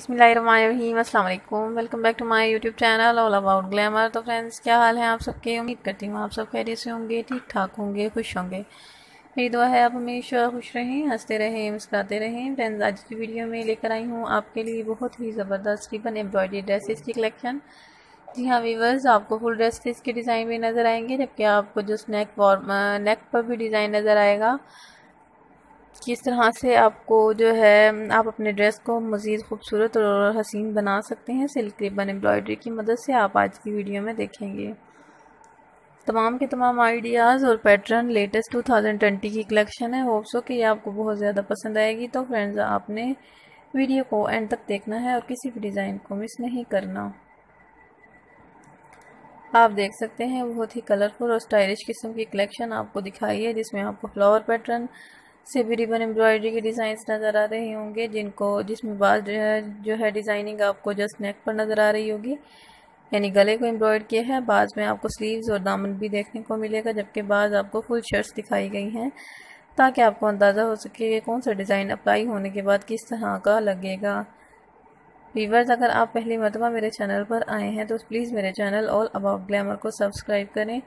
बसमीम अल्लाम welcome back to my YouTube channel, all about glamour. तो friends, क्या हाल है आप सबके? उम्मीद करती हूँ आप सब खैरियत से होंगे ठीक ठाक होंगे, खुश होंगे। मेरी दुआ है आप हमेशा खुश रहें, हँसते रहें, मुस्कुराते रहें। फ्रेंड्स, आज की वीडियो में लेकर आई हूँ आपके लिए बहुत ही ज़बरदस्त रिबन एम्ब्रॉयडरी ड्रेसेस की कलेक्शन। जी हाँ वीवर्स आपको फुल ड्रेसेस के डिज़ाइन भी नज़र आएँगे, जबकि आपको जो नेक नेक पर भी डिज़ाइन नज़र आएगा। किस तरह से आपको जो है, आप अपने ड्रेस को मज़ीद खूबसूरत और हसीन बना सकते हैं, सिल्क रिबन एम्ब्रॉयडरी की मदद से आप आज की वीडियो में देखेंगे। तमाम के तमाम आइडियाज़ और पैटर्न लेटेस्ट 2020 की कलेक्शन है। होप्सो कि ये आपको बहुत ज़्यादा पसंद आएगी। तो फ्रेंड्स, आपने वीडियो को एंड तक देखना है और किसी भी डिज़ाइन को मिस नहीं करना। आप देख सकते हैं, बहुत ही कलरफुल और स्टाइलिश किस्म की कलेक्शन आपको दिखाई है, जिसमें आपको फ्लावर पैटर्न से भी रिबन एम्ब्रॉयडरी के डिज़ाइन नज़र आ रहे होंगे, जिनको, जिसमें बाद जो है डिज़ाइनिंग आपको जस्ट नेक पर नज़र आ रही होगी। यानी गले को एम्ब्रॉयड किया है बाद में आपको स्लीव्स और दामन भी देखने को मिलेगा, जबकि बाद आपको फुल शर्ट्स दिखाई गई हैं, ताकि आपको अंदाज़ा हो सके कि कौन सा डिज़ाइन अप्लाई होने के बाद किस तरह का लगेगा। वीवर्स अगर आप पहली मरतबा मेरे चैनल पर आए हैं तो प्लीज़ मेरे चैनल ऑल अबाउट ग्लैमर को सब्सक्राइब करें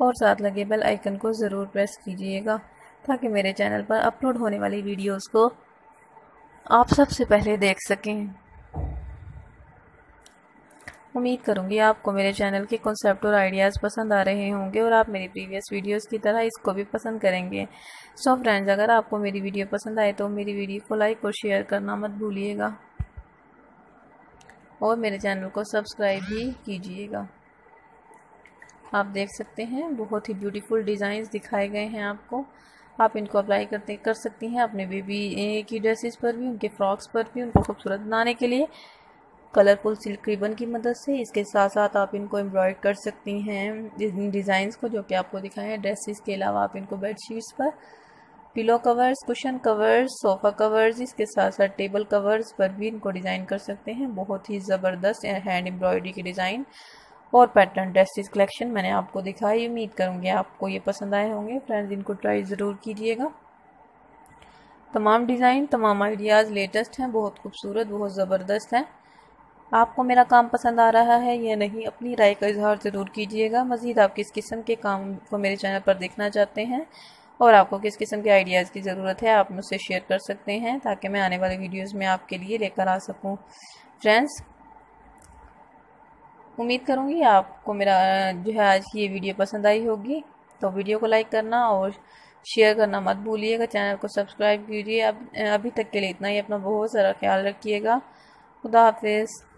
और साथ लगे बेल आइकन को ज़रूर प्रेस कीजिएगा। ताकि मेरे चैनल पर अपलोड होने वाली वीडियोस को आप सबसे पहले देख सकें। उम्मीद करूँगी आपको मेरे चैनल के कॉन्सेप्ट और आइडियाज़ पसंद आ रहे होंगे और आप मेरी प्रीवियस वीडियोस की तरह इसको भी पसंद करेंगे। सो फ्रेंड्स अगर आपको मेरी वीडियो पसंद आए तो मेरी वीडियो को लाइक और शेयर करना मत भूलिएगा। और मेरे चैनल को सब्सक्राइब भी कीजिएगा। आप देख सकते हैं, बहुत ही ब्यूटीफुल डिज़ाइंस दिखाए गए हैं आपको। आप इनको अप्लाई करते कर सकती हैं अपने बेबी की ड्रेसेस पर भी, उनके फ्रॉक्स पर भी, उनको खूबसूरत बनाने के लिए। कलरफुल सिल्क रिबन की मदद से इसके साथ साथ आप इनको एम्ब्रॉयड कर सकती हैं। डिज़ाइंस को जो कि आपको दिखाए हैं ड्रेसेस के अलावा आप इनको बेड शीट्स पर pillow covers cushion covers sofa covers इसके साथ साथ टेबल कवर्स पर भी इनको डिज़ाइन कर सकते हैं। बहुत ही ज़बरदस्त हैंड एम्ब्रॉयडरी के डिज़ाइन और पैटर्न ड्रेसेस कलेक्शन मैंने आपको दिखाई, उम्मीद करूँगी आपको ये पसंद आए होंगे। फ्रेंड्स, इनको ट्राई ज़रूर कीजिएगा। तमाम डिज़ाइन, तमाम आइडियाज़ लेटेस्ट हैं, बहुत खूबसूरत, बहुत ज़बरदस्त हैं। आपको मेरा काम पसंद आ रहा है या नहीं, अपनी राय का इजहार ज़रूर कीजिएगा। मज़ीद आप किस किस्म के काम को मेरे चैनल पर देखना चाहते हैं और आपको किस किस्म के आइडियाज़ की ज़रूरत है, आप मुझसे शेयर कर सकते हैं ताकि मैं आने वाले वीडियोज़ में आपके लिए लेकर आ सकूँ। फ्रेंड्स उम्मीद करूँगी आपको मेरा जो है आज की ये वीडियो पसंद आई होगी। तो वीडियो को लाइक करना और शेयर करना मत भूलिएगा। चैनल को सब्सक्राइब कीजिए। अब अभी तक के लिए इतना ही। अपना बहुत सारा ख्याल रखिएगा। खुदा हाफिज़।